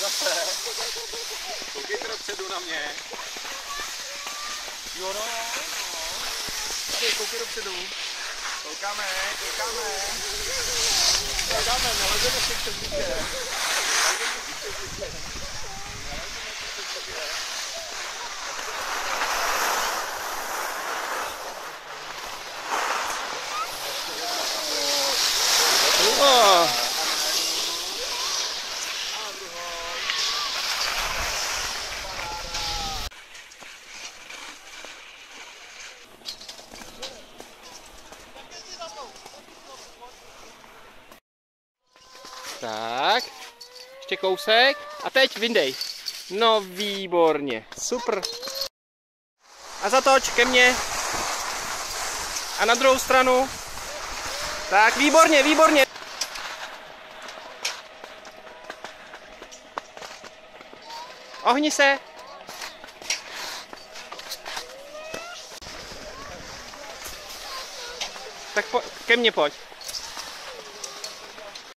takhle. Koukejte dopředu na mě. Jo no, no. Tady, koukej dopředu. Koukáme, koukáme. Koukáme, nalezeme si přes dítě. Nalezeme si přes dítě. Tak, ještě kousek a teď vyndej. No výborně, super. A zatoč ke mně. A na druhou stranu. Tak, výborně, výborně. Ohni se. Tak po, ke mně pojď.